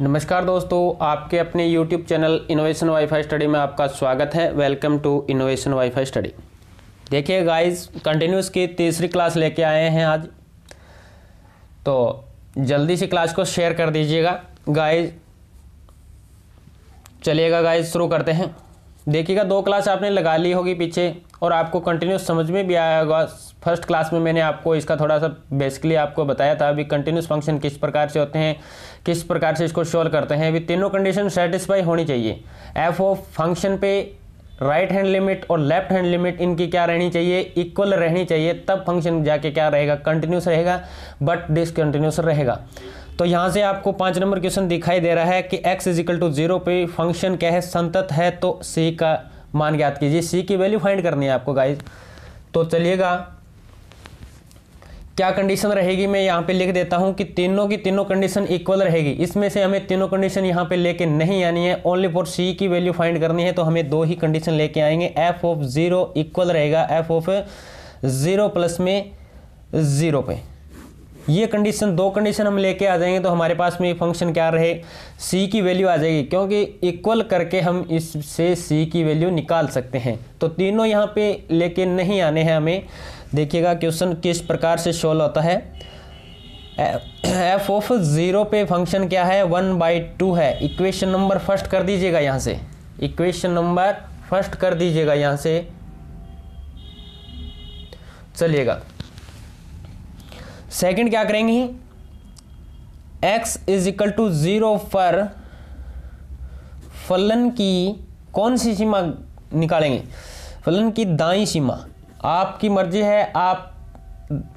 नमस्कार दोस्तों, आपके अपने YouTube channel innovation wifi study में आपका स्वागत है। Welcome to innovation wifi study देखिए गाइस कंटिन्यूस की तीसरी क्लास लेके आए हैं आज। तो जल्दी से क्लास को शेयर कर दीजिएगा। गाइस चलिएगा गाइस शुरू करते हैं। देखिएगा, दो क्लास आपने लगा ली होगी पीछे और आपको कंटिन्यूस समझ में भी आया होगा। फ़र्स्ट क्लास में मैंने आपको इसका थोड़ा सा बेसिकली आपको बताया था, अभी कंटिन्यूस फ़ंक्शन किस प्रकार से होते हैं किस प्रकार से इसको सोल्व करते हैं? अभी तीनों कंडीशन सेटिस्फाई होनी चाहिए। एफ़ ऑफ़ फ़ंक्शन पे राइट हैंड लिमिट और लेफ़्ट हैंड लिमिट इनकी क्या रहनी चाहिए? इक्वल रहनी चाहिए। तब फ़ंक्शन जाके क्या रहेगा? कंटिन्यूस रहेगा बट डिसकंटिन्यूस रहेगा। तो यहाँ से आपको पाँच नंबर क्वेश्चन दिखाई दे रहा है कि x is equal to zero पे फ़ंक्शन क्या है? संतत है तो c का मान ज्ञात कीजिए। c की वैल्यू फाइंड करनी है आपको गाइज़ तो चलिएगा। क्या कंडीशन रहेगी मैं यहाँ पे लिख देता हूँ कि तीनों की तीनों कंडीशन इक्वल रहेगी। इसमें से हमें तीनों कंडीशन यहाँ पे लेके नहीं आनी है। ओनली फॉर सी की वैल्यू फाइंड करनी है तो हमें दो ही कंडीशन लेके आएँगे। एफ़ ऑफ़ ज़ीरो इक्वल रहेगा। एफ़ ऑफ़ ज़ीरो प्लस में ज़ीरो पे। ये कंडीशन दो कंडीशन हम लेके आ जाएँगे तो हमारे पास में फ़ंक्शन क्या रहे? सी की वैल्यू आ जाएगी। क्योंकि इक्वल करके हम इससे सी की वैल्यू निकाल सकते हैं। तो तीनों यहाँ पे लेके नहीं आने हैं हमें। देखिएगा क्वेश्चन किस प्रकार से सोल्व होता है। एफ़ ऑफ़ ज़ीरो पे फ़ंक्शन क्या है? वन बाई टू है। इक्वेशन नंबर फ़र्स्ट कर दीजिएगा यहाँ से। इक्वेशन नंबर फ़र्स्ट कर दीजिएगा यहाँ से। चलिएगा। सेकंड क्या करेंगे? X is equal to zero पर फलन की कौन सी सीमा निकालेंगे? फलन की दाई सीमा। आपकी मर्ज़ी है, आप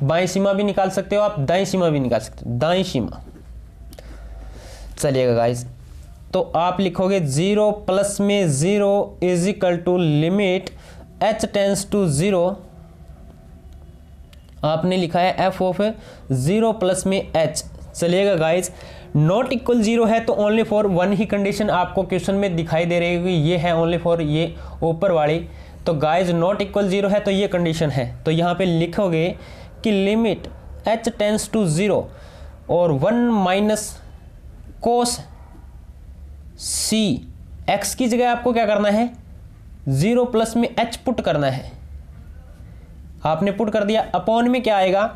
बाई सीमा भी निकाल सकते हो, आप दाई सीमा भी निकाल सकते हो, दाई सीमा। चलिएगा गाइस तो आप लिखोगे ज़ीरो प्लस में zero is equal to limit h tends to zero आपने लिखा है एफ़ ऑफ़ ज़ीरो प्लस में एच चलिएगा गाइज़ नॉट इक्वल ज़ीरो है तो ओनली फॉर वन ही कंडीशन आपको क्वेश्चन में दिखाई दे रही होगी, ये है ओनली फॉर ये ऊपर वाली। तो गाइज़ नॉट इक्वल ज़ीरो है तो ये कंडीशन है। तो यहाँ पे लिखोगे कि limit h tends to zero और one minus cos c x की जगह आपको क्या करना है? ज़ीरो प्लस में एच पुट करना है। आपने पुट कर दिया। अपॉन में क्या आएगा?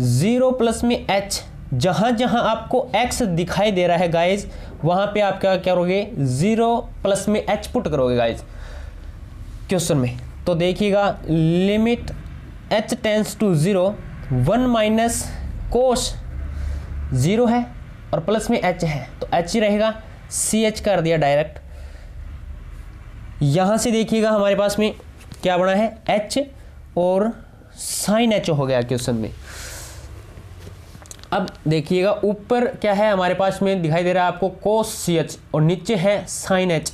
ज़ीरो प्लस में एच जहाँ जहाँ आपको एक्स दिखाई दे रहा है गाइज़ वहाँ पे आप क्या करोगे? ज़ीरो प्लस में एच पुट करोगे गाइज़ क्वेश्चन में। तो देखिएगा limit h tends to zero one minus cos zero है और प्लस में एच है। तो एच ही रहेगा सी एच कर दिया डायरेक्ट यहाँ से देखिएगा, हमारे पास में क्या बना है? एच और साइन एच हो गया क्वेश्चन में। अब देखिएगा, ऊपर क्या है हमारे पास में? दिखाई दे रहा है आपको कोस सी एच और नीचे है साइन एच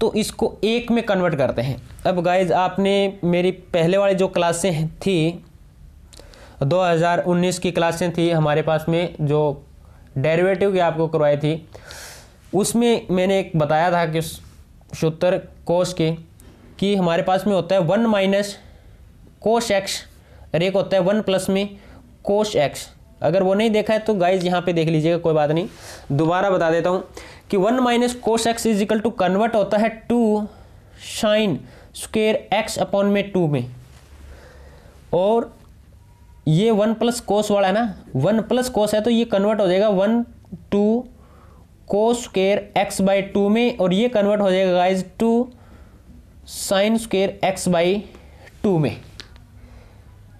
तो इसको एक में कन्वर्ट करते हैं। अब गाइज़ आपने मेरी पहले वाली जो क्लासें थी 2019 की क्लासें थी हमारे पास में, जो डेरिवेटिव की आपको करवाई थी, उसमें मैंने एक बताया था कि सूत्र कोश के, कि हमारे पास में होता है वन माइनस कोश एक्स और एक होता है वन प्लस में कोश एक्स अगर वो नहीं देखा है तो गाइज़ यहाँ पे देख लीजिएगा, कोई बात नहीं। दोबारा बता देता हूँ। कि one minus cos x is equal to convert होता है two sine square x upon में टू में। और ये वन प्लस कोस वाला है ना वन प्लस कोस है तो ये कन्वर्ट हो जाएगा one two cos square x by two में और ये कन्वर्ट हो जाएगा guys two sine square x by two में।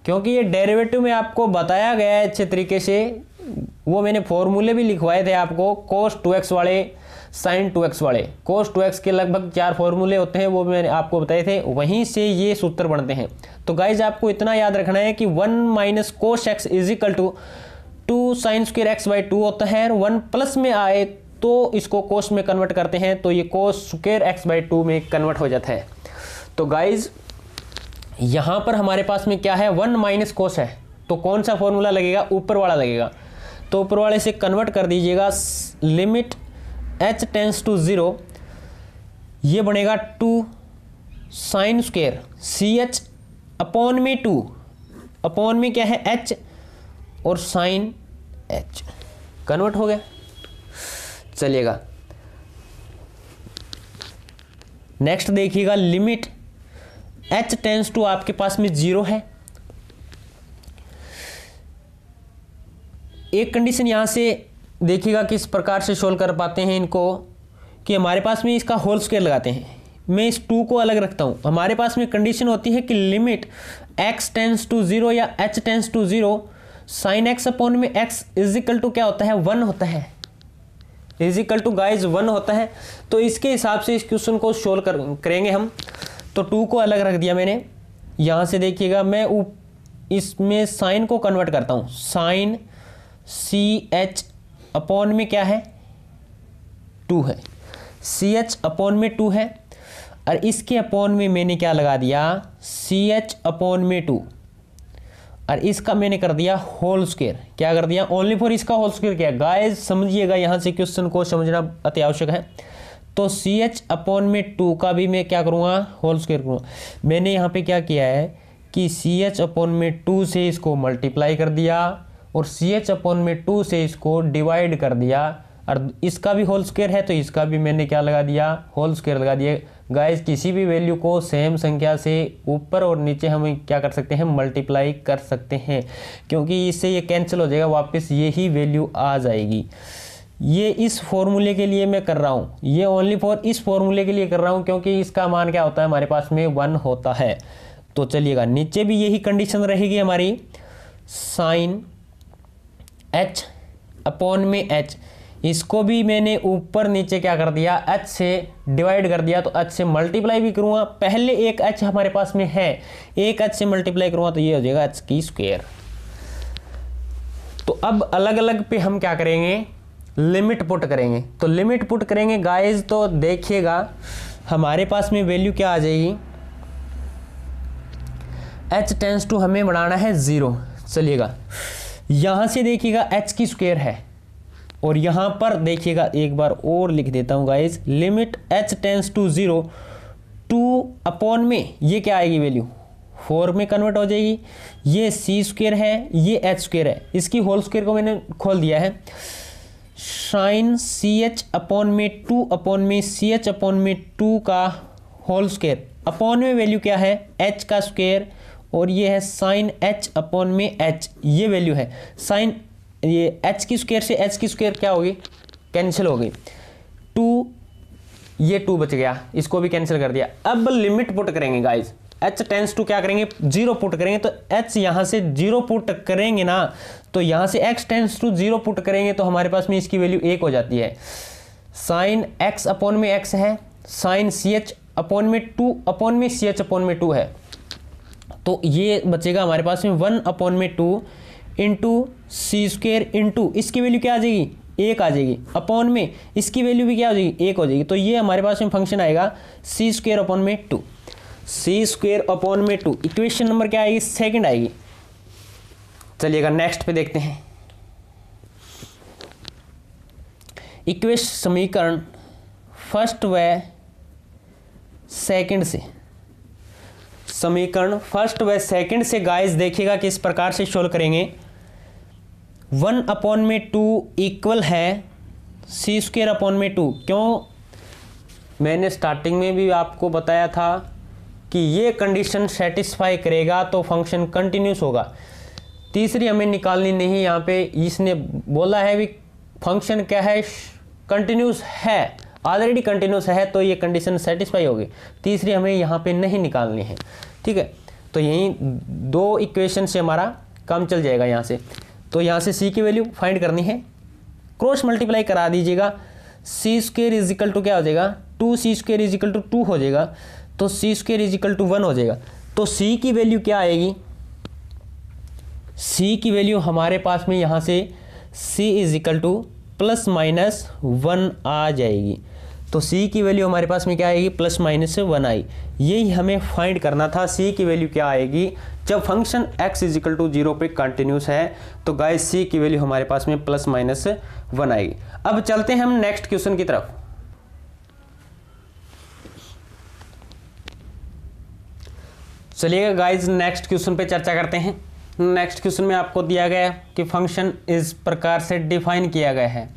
क्योंकि ये डेरिवेटिव में आपको बताया गया है अच्छे तरीके से, वो मैंने फॉर्मूले भी लिखवाए थे आपको कोस टू एक्स वाले साइन टू एक्स वाले। कोस टू एक्स के लगभग चार फॉर्मूले होते हैं, वो मैंने आपको बताए थे, वहीं से ये सूत्र बनते हैं। तो गाइज़ आपको इतना याद रखना है कि one minus cos x is equal to two sine square x by two होता है वन प्लस में आए तो इसको कोस में कन्वर्ट करते हैं तो ये cos square x by two में कन्वर्ट हो जाता है। तो गाइज़ यहाँ पर हमारे पास में क्या है? वन माइनस कोस है। तो कौन सा फॉर्मूला लगेगा? ऊपर वाला लगेगा। तो ऊपर वाले से कन्वर्ट कर दीजिएगा limit h tends to zero ये बनेगा two sine square c h upon में टू अपॉन में क्या है एच और साइन एच कन्वर्ट हो गया। चलिएगा। नेक्स्ट देखिएगा लिमिट एच टेंस टू आपके पास में ज़ीरो है। एक कंडीशन यहाँ से देखिएगा किस प्रकार से सोल्व कर पाते हैं इनको कि हमारे पास में इसका होल स्केयर लगाते हैं। मैं इस टू को अलग रखता हूँ। हमारे पास में कंडीशन होती है कि limit x tends to zero या h tends to zero sine x upon में एक्स इजिकल टू क्या होता है? वन होता है। इजिकल टू गाइज़ वन होता है। तो इसके हिसाब से इस क्वेश्चन को सोल्व कर, करेंगे हम। तो टू को अलग रख दिया मैंने। यहाँ से देखिएगा, मैं इसमें साइन को कन्वर्ट करता हूँ। साइन सी एच अपॉन में क्या है? टू है। सी एच अपॉन में टू है। और इसके अपॉन में मैंने क्या लगा दिया? सी एच अपॉन में टू। और इसका मैंने कर दिया होल स्क्वेयर। क्या कर दिया? ओनली फॉर इसका होल स्क्वेयर क्या। गाइस समझिएगा, यहाँ से क्वेश्चन को समझना अति आवश्यक है। तो सी एच अपॉन में टू का भी मैं क्या करूँगा? होल स्क्वेयर करूँगा। मैंने यहाँ पे क्या किया है कि सी एच अपॉन में टू से इसको मल्टीप्लाई कर दिया। और सी एच अपॉन में टू से इसको डिवाइड कर दिया। और इसका भी होल स्क्वेयर है तो इसका भी मैंने क्या लगा दिया? होल स्क्वेयर लगा दिया। गाइस किसी भी वैल्यू को सेम संख्या से ऊपर और नीचे हम क्या कर सकते हैं? मल्टीप्लाई कर सकते हैं। क्योंकि इससे ये कैंसिल हो जाएगा, वापस यही वैल्यू आ जाएगी। ये इस फॉर्मूले के लिए मैं कर रहा हूँ। ये ओनली फॉर इस फॉर्मूले के लिए कर रहा हूँ, क्योंकि इसका मान क्या होता है? हमारे पास में वन होता है। तो चलिएगा, नीचे भी यही कंडीशन रहेगी हमारी। साइन एच अपॉन में एच इसको भी मैंने ऊपर नीचे क्या कर दिया? एच से डिवाइड कर दिया तो एच से मल्टीप्लाई भी करूँगा। पहले एक एच हमारे पास में है। एक एच से मल्टीप्लाई करूँगा तो ये हो जाएगा एच की स्क्वेयर तो अब अलग अलग पे हम क्या करेंगे? लिमिट पुट करेंगे। तो लिमिट पुट करेंगे गाइस तो देखिएगा, हमारे पास में वैल्यू क्या आ जाएगी? एच टेंस टू हमें बढ़ाना है ज़ीरो चलिएगा। यहाँ से देखिएगा एच की स्क्वेयर है। और यहाँ पर देखिएगा, एक बार और लिख देता हूँ guys limit h tends to zero two upon में। ये क्या आएगी वैल्यू फोर में कन्वर्ट हो जाएगी। ये सी स्क्वेयर है, ये एच स्क्वेयर है। इसकी होल स्क्वेयर को मैंने खोल दिया है। साइन सी एच अपॉन में टू अपॉन में सी एच अपॉन में टू का होल स्क्वेयर अपॉन में वैल्यू क्या है? एच का स्क्वेयर और ये है साइन एच अपॉन में एच ये वैल्यू है। साइन, ये एच की स्क्वेयर से एच की स्क्वेयर क्या होगी? कैंसिल हो गई। टू ये टू बच गया। इसको भी कैंसिल कर दिया। अब लिमिट पुट करेंगे गाइज़ एच टेंस टू क्या करेंगे? ज़ीरो पुट करेंगे। तो एच यहाँ से ज़ीरो पुट करेंगे ना तो यहाँ से x tends to zero put करेंगे तो हमारे पास में इसकी वैल्यू एक हो जाती है। साइन एक्स अपॉन में एक्स है। साइन सी एच अपॉन में टू अपॉन में सी एच अपॉन में टू है। तो ये बचेगा हमारे पास में वन अपॉन में two into c square into, इसकी वैल्यू क्या आ जाएगी? एक आ जाएगी। अपॉन में इसकी वैल्यू भी क्या हो जाएगी? एक हो जाएगी। तो ये हमारे पास में फ़ंक्शन आएगा सी स्क्वेयर अपॉन में टू। सी स्क्वेयर अपॉन में टू। इक्वेशन नंबर क्या आएगी? सेकंड आएगी। चलिएगा नेक्स्ट पे देखते हैं। इक्वेश समीकरण फ़र्स्ट व सेकंड से। समीकरण फ़र्स्ट व सेकंड से गाइस देखिएगा किस प्रकार से सोल्व करेंगे। वन अपॉन में टू इक्वल है सी स्क्वेयर अपॉन में टू। क्यों? मैंने स्टार्टिंग में भी आपको बताया था कि ये कंडीशन सेटिस्फाई करेगा तो फ़ंक्शन कंटिन्यूस होगा। तीसरी हमें निकालनी नहीं, यहाँ पे इसने बोला है भी फ़ंक्शन क्या है? कंटिन्यूस है। ऑलरेडी कंटिन्यूस है तो ये कंडीशन सेटिस्फाई होगी। तीसरी हमें यहाँ पे नहीं निकालनी है। ठीक है? तो यही दो इक्वेशन से हमारा काम चल जाएगा यहाँ से। तो यहाँ से सी की वैल्यू फाइंड करनी है। क्रॉस मल्टीप्लाई करा दीजिएगा। सी स्क्वेयर इजिकल टू क्या हो जाएगा? Two c square is equal to two हो जाएगा। तो c square is equal to one हो जाएगा। तो सी की वैल्यू क्या आएगी? सी की वैल्यू हमारे पास में यहाँ से c is equal to plus minus one आ जाएगी। तो सी की वैल्यू हमारे पास में क्या आएगी? प्लस माइनस वन आई। यही हमें फाइंड करना था सी की वैल्यू क्या आएगी? जब function x is equal to zero पे कंटिन्यूस है तो गाइस सी की वैल्यू हमारे पास में प्लस माइनस वन आएगी। अब चलते हैं हम नेक्स्ट क्वेश्चन की तरफ़। चलिएगा गाइस नेक्स्ट क्वेश्चन पे चर्चा करते हैं। नेक्स्ट क्वेश्चन में आपको दिया गया कि फ़ंक्शन इस प्रकार से डिफाइन किया गया है।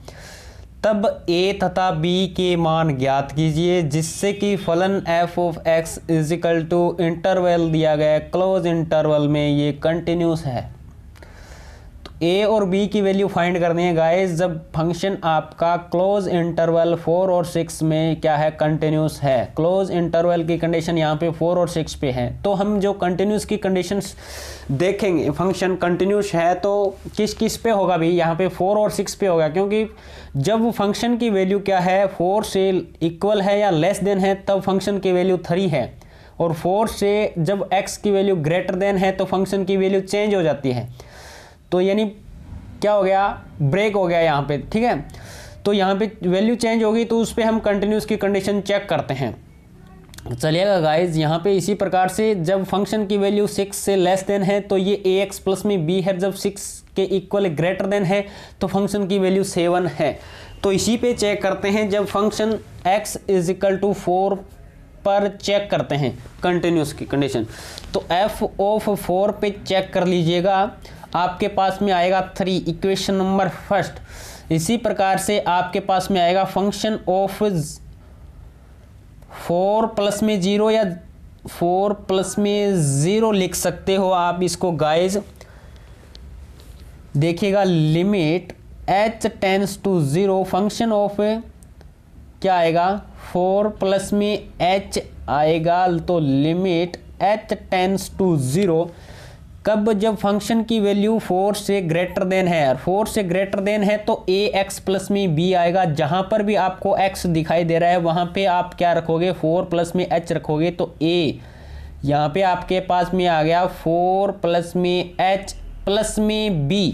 तब ए तथा बी के मान ज्ञात कीजिए, जिससे कि फलन f of x is equal to interval दिया गया क्लोज इंटरवल में ये कंटिन्यूस है। ए और बी की वैल्यू फाइंड करनी है गाइस जब फ़ंक्शन आपका क्लोज इंटरवल फोर और सिक्स में क्या है? कंटिन्यूस है। क्लोज इंटरवल की कंडीशन यहाँ पे फोर और सिक्स पे है। तो हम जो कंटिन्यूस की कंडीशंस देखेंगे फ़ंक्शन कंटिन्यूस है तो किस किस पे होगा भी यहाँ पे फोर और सिक्स पे होगा, क्योंकि जब फ़ंक्शन की वैल्यू क्या है? फोर से इक्वल है या लेस देन है, तब फ़ंक्शन की वैल्यू थ्री है। और फोर से जब एक्स की वैल्यू ग्रेटर देन है तो फ़ंक्शन की वैल्यू चेंज हो जाती है। तो यानी क्या हो गया? ब्रेक हो गया यहाँ पे, ठीक है? तो यहाँ पे वैल्यू चेंज होगी तो उस पर हम कंटिन्यूस की कंडीशन चेक करते हैं। चलिएगा गाइज़ यहाँ पे इसी प्रकार से जब फ़ंक्शन की वैल्यू सिक्स से लेस देन है तो ये ए एक्स प्लस में बी है। जब सिक्स के इक्वल ग्रेटर देन है तो फ़ंक्शन की वैल्यू सेवन है। तो इसी पे चेक करते हैं। जब function x is equal to four पर चेक करते हैं कंटिन्यूस की कंडीशन तो एफ़ ऑफ़ फोर पे चेक कर लीजिएगा। आपके पास में आएगा थ्री इक्वेशन नंबर फ़र्स्ट इसी प्रकार से आपके पास में आएगा फ़ंक्शन ऑफ़ फोर प्लस में ज़ीरो या फोर प्लस में ज़ीरो लिख सकते हो आप इसको गाइज़ देखिएगा limit h tends to zero function of क्या आएगा? फोर प्लस में एच आएगा तो limit h tends to zero कब जब फ़ंक्शन की वैल्यू फोर से ग्रेटर देन है? और फोर से ग्रेटर देन है तो ए एक्स प्लस में बी आएगा। जहाँ पर भी आपको एक्स दिखाई दे रहा है, वहाँ पे आप क्या रखोगे? फोर प्लस में एच रखोगे। तो ए यहाँ पे आपके पास में आ गया। फोर प्लस में एच प्लस में b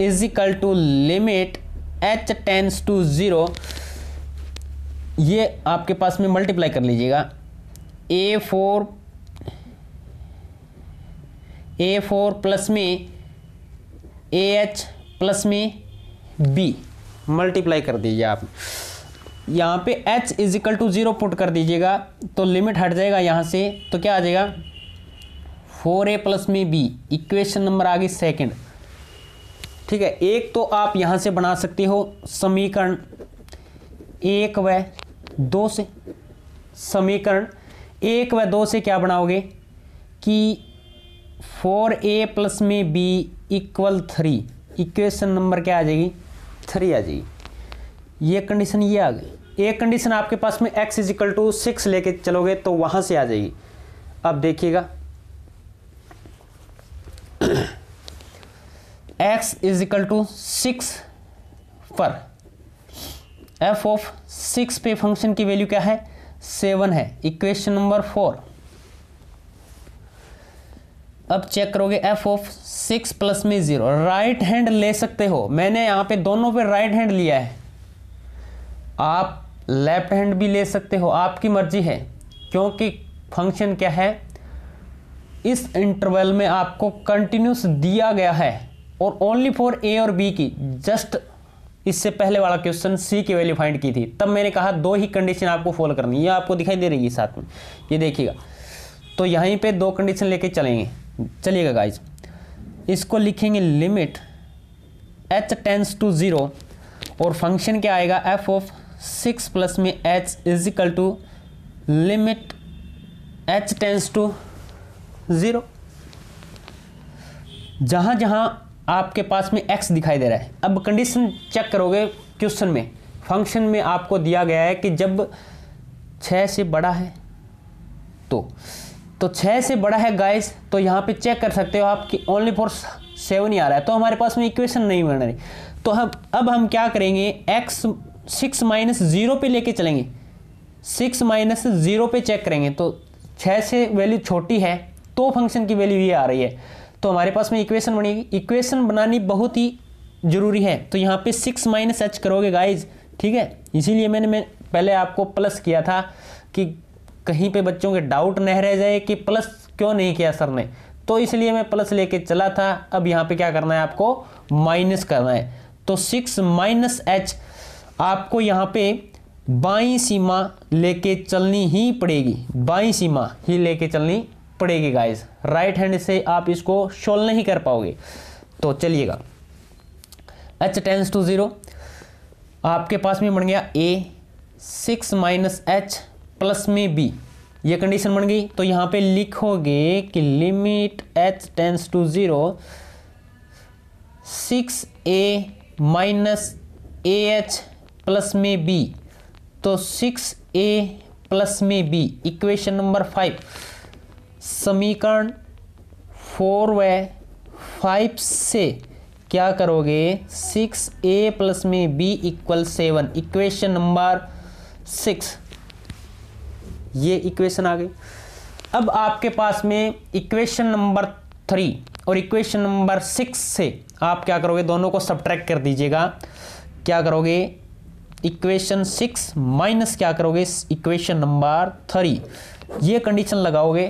is equal to limit h tends to zero ये आपके पास में मल्टीप्लाई कर लीजिएगा। A four a four plus में ए एच प्लस में बी मल्टीप्लाई कर दीजिए आप। यहाँ पे h is equal to zero put कर दीजिएगा तो लिमिट हट जाएगा यहाँ से तो क्या आ जाएगा? फोर ए प्लस में बी इक्वेशन नंबर आ गई सेकेंड ठीक है, एक तो आप यहाँ से बना सकते हो समीकरण। एक व दो से, समीकरण। एक व दो से क्या बनाओगे? कि फोर ए प्लस में b equal three. Equation number क्या आ जाएगी? थ्री आ जाएगी। ये कंडीशन ये आ गई। एक कंडीशन आपके पास में x is equal to six लेके चलोगे तो वहाँ से आ जाएगी। अब देखिएगा। X is equal to six पर। एफ़ ऑफ़ सिक्स पे फ़ंक्शन की वैल्यू क्या है? सेवन है। इक्वेशन नंबर फोर अब चेक करोगे एफ़ ऑफ़ सिक्स प्लस में ज़ीरो राइट हैंड ले सकते हो. मैंने यहाँ पे दोनों पे राइट हैंड लिया है. आप लेफ़्ट हैंड भी ले सकते हो. आपकी मर्ज़ी है. क्योंकि फ़ंक्शन क्या है? इस इंटरवल में आपको कंटिन्यूस दिया गया है. और ओनली फॉर ए और बी की. जस्ट इससे पहले वाला क्वेश्चन सी की वैल्यू फाइंड की थी. तब मैंने कहा दो ही कंडीशन आपको फॉलो करनी है. आपको दिखाई दे रही है साथ में. ये देखिएगा. तो यहीं पे दो कंडीशन लेके चलेंगे. चलिएगा गाइज़ इसको लिखेंगे limit h tends to zero और फ़ंक्शन क्या आएगा? एफ़ ऑफ़ सिक्स प्लस में h is equal to limit h tends to zero जहाँ जहाँ आपके पास में एक्स दिखाई दे रहा है। अब कंडीशन चेक करोगे क्वेश्चन में। फ़ंक्शन में आपको दिया गया है कि जब छः से बड़ा है तो तो छः से बड़ा है गाइस तो यहाँ पे चेक कर सकते हो आप कि ओनली फॉर सेवन ही आ रहा है। तो हमारे पास में इक्वेशन नहीं बन रही। तो हम, अब हम क्या करेंगे? एक्स सिक्स माइनस ज़ीरो पे लेके चलेंगे। सिक्स माइनस ज़ीरो पे चेक करेंगे। तो छः से वैल्यू छोटी है तो फ़ंक्शन की वैल्यू ये आ रही है। तो हमारे पास में इक्वेशन बनेगी इक्वेशन बनानी बहुत ही ज़रूरी है। तो यहाँ पे सिक्स माइनस एच करोगे गाइज़ ठीक है? इसीलिए मैंने, मैं पहले आपको प्लस किया था कि कहीं पे बच्चों के डाउट न रह जाए कि प्लस क्यों नहीं किया सर ने। तो इसलिए मैं प्लस लेके चला था। अब यहाँ पे क्या करना है आपको? माइनस करना है। तो सिक्स माइनस एच आपको यहाँ पे बाई सीमा लेके चलनी ही पड़ेगी। बाई सीमा ही लेके चलनी पड़ेगी गाइस राइट हैंड से आप इसको शोल नहीं कर पाओगे। तो चलिएगा। एच टेंस टू ज़ीरो आपके पास में बन गया a six minus h plus में बी। ये कंडीशन बन गई। तो यहाँ पे लिखोगे कि limit h tends to zero six a minus a h plus में बी तो सिक्स ए प्लस में बी इक्वेशन नंबर फाइव समीकरण फोर व फाइव से क्या करोगे? सिक्स ए प्लस में b equal seven equation number six ये इक्वेशन आ गई। अब आपके पास में इक्वेशन नंबर थ्री और इक्वेशन नंबर सिक्स से आप क्या करोगे? दोनों को सब्ट्रैक्ट कर दीजिएगा। क्या करोगे? इक्वेशन सिक्स माइनस क्या करोगे? इक्वेशन नंबर थ्री ये कंडीशन लगाओगे।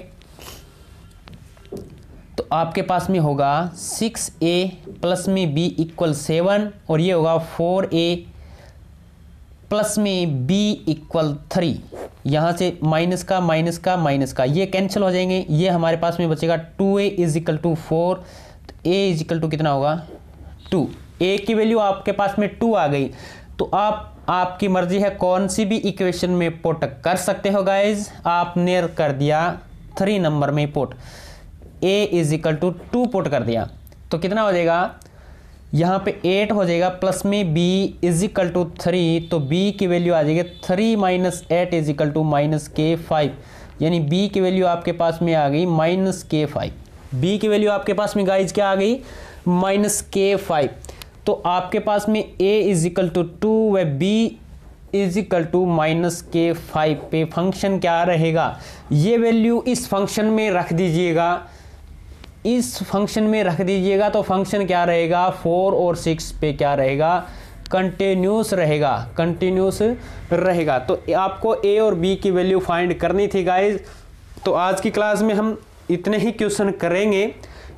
तो आपके पास में होगा सिक्स ए प्लस में बी इक्वल सेवन और ये होगा फोर ए प्लस में बी इक्वल थ्री यहाँ से माइनस का माइनस का माइनस का। ये कैंसिल हो जाएँगे। ये हमारे पास में बचेगा two a is equal to four तो ए इज़ इक्वल टू कितना होगा? टू ए की वैल्यू आपके पास में टू आ गई। तो आप, आपकी मर्ज़ी है कौन सी भी इक्वेशन में पुट कर सकते हो गाइज़ आपने कर दिया थ्री नंबर में put a is equal to two put कर दिया। तो कितना हो जाएगा? यहाँ पे एट हो जाएगा प्लस में b is equal to three तो बी की वैल्यू आ जाएगी three minus eight is equal to minus के फाइव यानी बी की वैल्यू आपके पास में आ गई माइनस के फाइव बी की वैल्यू आपके पास में गाइज़ क्या आ गई? माइनस के फाइव तो आपके पास में a is equal to two व b is equal to minus के फाइव पे फ़ंक्शन क्या रहेगा? ये वैल्यू इस फ़ंक्शन में रख दीजिएगा। इस फ़ंक्शन में रख दीजिएगा तो फ़ंक्शन क्या रहेगा? फोर और सिक्स पे क्या रहेगा? कंटिन्यूस रहेगा। कंटिन्यूस रहेगा। तो आपको ए और बी की वैल्यू फाइंड करनी थी गाइज़ तो आज की क्लास में हम इतने ही क्वेश्चन करेंगे।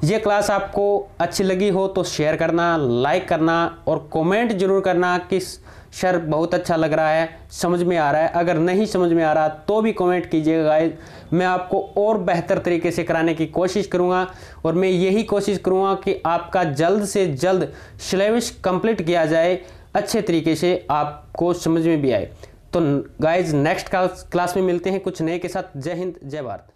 ये क्लास आपको अच्छी लगी हो तो शेयर करना लाइक करना और कमेंट ज़रूर करना कि सर बहुत अच्छा लग रहा है, समझ में आ रहा है। अगर नहीं समझ में आ रहा तो भी कमेंट कीजिएगा गाइज़ मैं आपको और बेहतर तरीके से कराने की कोशिश करूँगा और मैं यही कोशिश करूँगा कि आपका जल्द से जल्द सिलेबस कंप्लीट किया जाए, अच्छे तरीके से आपको समझ में भी आए। तो गाइज़ नेक्स्ट क्लास में मिलते हैं कुछ नए के साथ। जय हिंद, जय भारत।